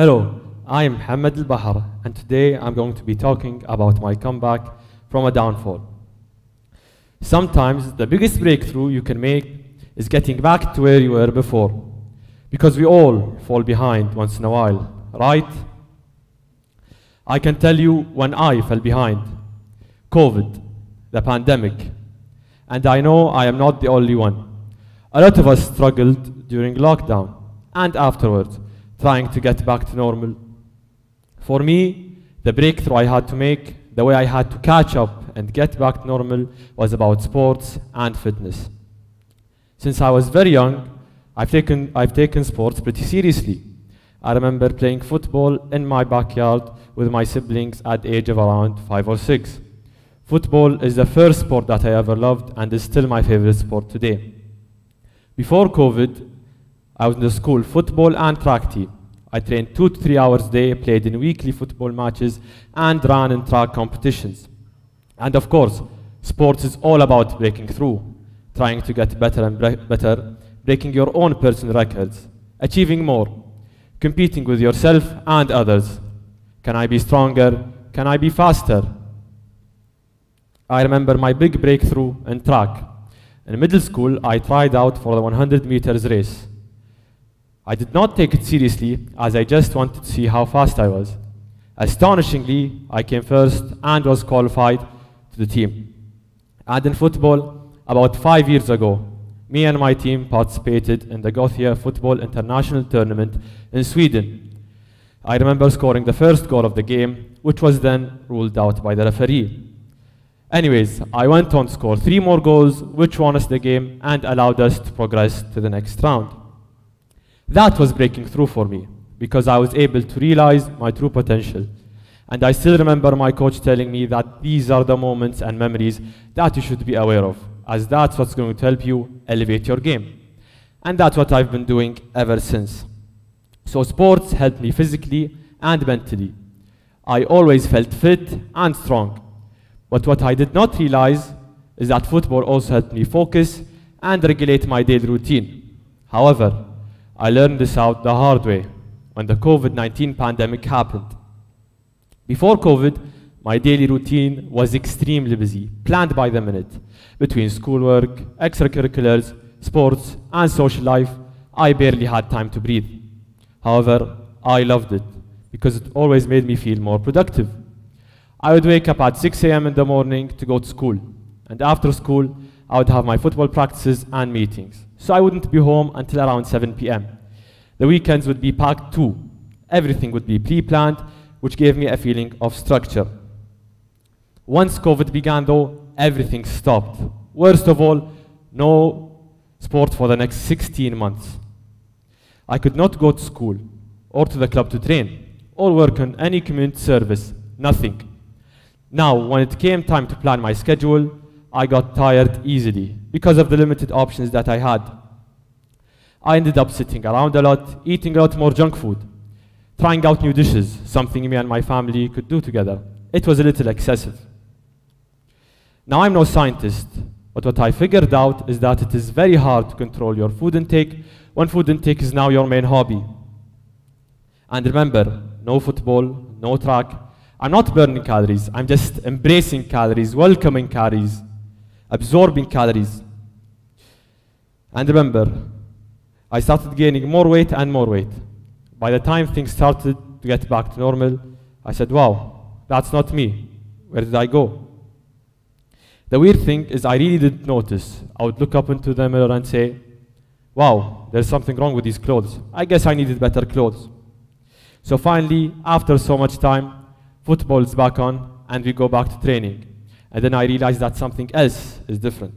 Hello, I am Mohammed Al Bahar, and today I'm going to be talking about my comeback from a downfall. Sometimes the biggest breakthrough you can make is getting back to where you were before. Because we all fall behind once in a while, right? I can tell you when I fell behind COVID, the pandemic. And I know I am not the only one. A lot of us struggled during lockdown and afterwards, trying to get back to normal. For me, the breakthrough I had to make, the way I had to catch up and get back to normal, was about sports and fitness. Since I was very young, I've taken, I've taken sports pretty seriously. I remember playing football in my backyard with my siblings at the age of around five or six. Football is the first sport that I ever loved and is still my favorite sport today. Before COVID, I was in the school football and track team. I trained two to three hours a day, played in weekly football matches, and ran in track competitions. And of course, sports is all about breaking through, trying to get better and bre- better, breaking your own personal records, achieving more, competing with yourself and others. Can I be stronger? Can I be faster? I remember my big breakthrough in track. In middle school, I tried out for the 100 meters race. I did not take it seriously as I just wanted to see how fast I was. Astonishingly, I came first and was qualified to the team. And in football, about five years ago, me and my team participated in the Gothia Football International Tournament in Sweden. I remember scoring the first goal of the game, which was then ruled out by the referee. Anyways, I went on to score three more goals, which won us the game and allowed us to progress to the next round. That was breaking through for me because I was able to realize my true potential. And I still remember my coach telling me that these are the moments and memories that you should be aware of, as that's what's going to help you elevate your game. And that's what I've been doing ever since. So, sports helped me physically and mentally. I always felt fit and strong. But what I did not realize is that football also helped me focus and regulate my daily routine. However, I learned this out the hard way when the COVID 19 pandemic happened. Before COVID, my daily routine was extremely busy, planned by the minute. Between schoolwork, extracurriculars, sports, and social life, I barely had time to breathe. However, I loved it because it always made me feel more productive. I would wake up at 6 a.m. in the morning to go to school, and after school, I would have my football practices and meetings. So I wouldn't be home until around 7 p.m. The weekends would be packed too. Everything would be pre planned, which gave me a feeling of structure. Once COVID began, though, everything stopped. Worst of all, no sport for the next 16 months. I could not go to school or to the club to train or work on any community service, nothing. Now, when it came time to plan my schedule, I got tired easily because of the limited options that I had. I ended up sitting around a lot, eating a lot more junk food, trying out new dishes, something me and my family could do together. It was a little excessive. Now, I'm no scientist, but what I figured out is that it is very hard to control your food intake when food intake is now your main hobby. And remember, no football, no track. I'm not burning calories, I'm just embracing calories, welcoming calories, absorbing calories. And remember, I started gaining more weight and more weight. By the time things started to get back to normal, I said, wow, that's not me. Where did I go? The weird thing is, I really didn't notice. I would look up into the mirror and say, wow, there's something wrong with these clothes. I guess I needed better clothes. So finally, after so much time, football is back on and we go back to training. And then I realized that something else is different.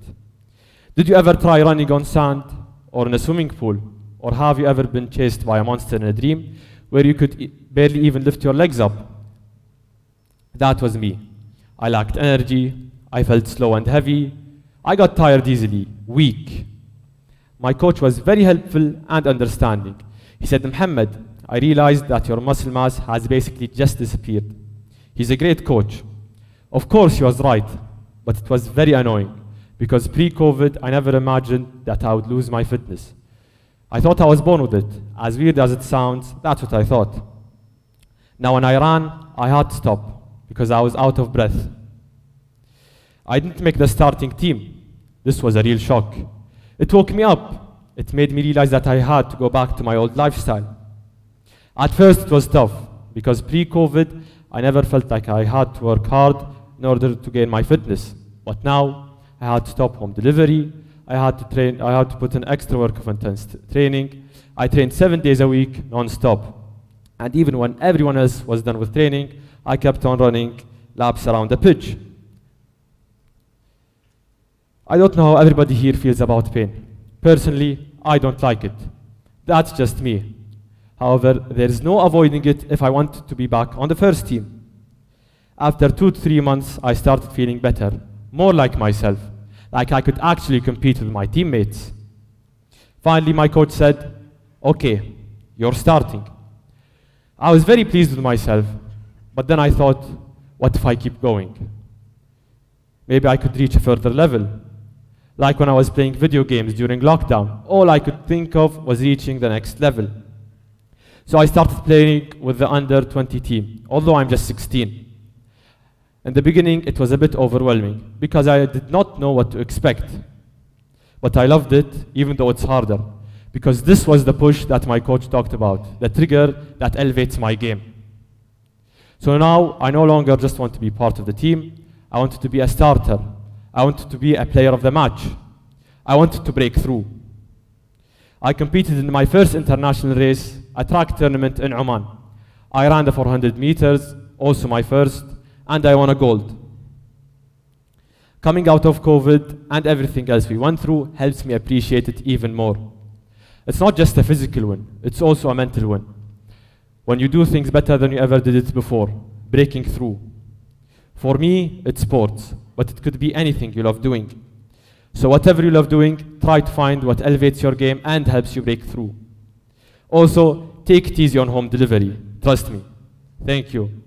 Did you ever try running on sand or in a swimming pool? Or have you ever been chased by a monster in a dream where you could e- barely even lift your legs up? That was me. I lacked energy, I felt slow and heavy, I got tired easily, weak. My coach was very helpful and understanding. He said, Muhammad, I realized that your muscle mass has basically just disappeared. He's a great coach. Of course, he was right, but it was very annoying because pre COVID, I never imagined that I would lose my fitness. I thought I was born with it. As weird as it sounds, that's what I thought. Now when I ran, I had to stop because I was out of breath. I didn't make the starting team. This was a real shock. It woke me up. It made me realize that I had to go back to my old lifestyle. At first, it was tough because pre COVID, I never felt like I had to work hard in order to gain my fitness. But now, I had to stop home delivery. I had to train, I had to put in extra work of intense training. I trained seven days a week, non stop. And even when everyone else was done with training, I kept on running laps around the pitch. I don't know how everybody here feels about pain. Personally, I don't like it. That's just me. However, there is no avoiding it if I want to be back on the first team. After two to three months, I started feeling better, more like myself, like I could actually compete with my teammates. Finally, my coach said, Okay, you're starting. I was very pleased with myself, but then I thought, what if I keep going? Maybe I could reach a further level. Like when I was playing video games during lockdown, all I could think of was reaching the next level. So I started playing with the under 20 team, although I'm just 16. In the beginning, it was a bit overwhelming because I did not know what to expect. But I loved it, even though it's harder, because this was the push that my coach talked about, the trigger that elevates my game. So now I no longer just want to be part of the team, I wanted to be a starter. I wanted to be a player of the match. I wanted to break through. I competed in my first international race, a track tournament in Oman. I ran the 400 meters, also my first, and I won a gold. Coming out of COVID and everything else we went through helps me appreciate it even more. It's not just a physical win, it's also a mental win. When you do things better than you ever did it before, breaking through. For me, it's sports, but it could be anything you love doing. So, whatever you love doing, try to find what elevates your game and helps you break through. Also, take it easy on home delivery. Trust me. Thank you.